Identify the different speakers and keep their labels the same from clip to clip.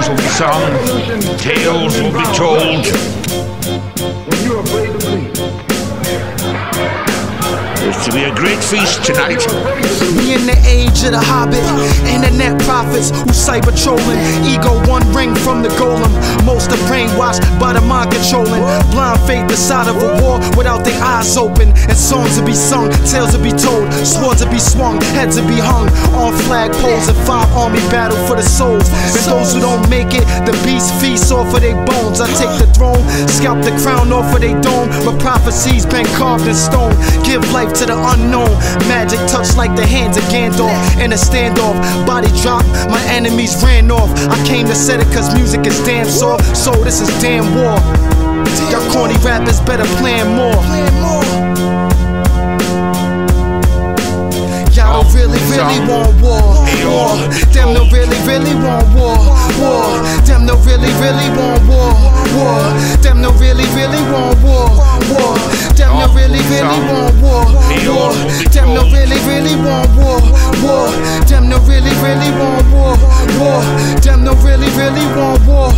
Speaker 1: songs will be sung, tales will be told. Great feast tonight.
Speaker 2: We in the age of the hobbit, internet prophets who cyber trolling. Ego one ring from the Gollum. Most are brainwashed by the mind controlling. Blind faith the side of a war without their eyes open. And songs to be sung, tales to be told, swords to be swung, heads to be hung. On flag poles and five army battle for the souls. And those who don't make it, the beast off of their bones. I take the throne, scalp the crown off of their dome. My prophecies been carved in stone. Give life to the unknown. Magic touch like the hands of Gandalf in a standoff. Body drop, my enemies ran off. I came to set it cause music is damn soft. So this is damn war. Y'all corny rappers better plan more. Y'all really, really want war. War. Them don't really, really want war. War. Don't really, really want war. War. Them don't really, really want war. War. Them don't really, really want war. War. Them don't really, really want war. War. Them don't really, really want war. War. Them don't really, really want war.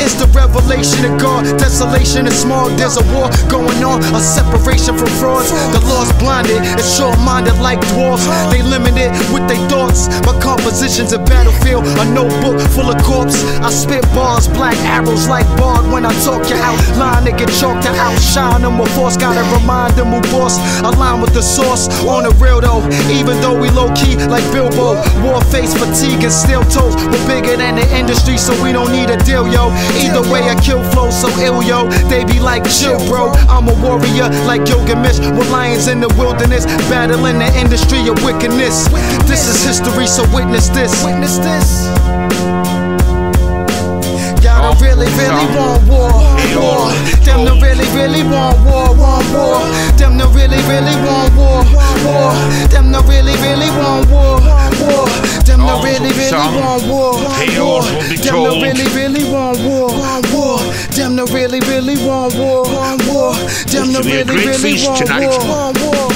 Speaker 2: It's the revelation of God, desolation is small. There's a war going on, a separation from frauds. The lost blinded and short minded like dwarfs. They limited with their thoughts. Composition's a battlefield, a notebook full of corpse. I spit bars, black arrows like Bard when I talk you out. Line to get chalked to outshine them with force. Gotta remind them who boss. Align with the source on the real though. Even though we low key like Bilbo. War face, fatigue, and steel toes. Bigger than the industry, so we don't need a deal, yo. Either way, I kill flow so ill, yo. They be like, chill, bro. I'm a warrior like Gilgamesh with lions in the wilderness, battling the industry of wickedness. This is history, so witness this. Witness this. Y'all don't really, really want really, really want war. War. Them don't really, really want war. War. Them don't really, really want war. War. Them don't
Speaker 1: be a
Speaker 2: really,
Speaker 1: great
Speaker 2: really
Speaker 1: feast
Speaker 2: want
Speaker 1: tonight.
Speaker 2: war. War.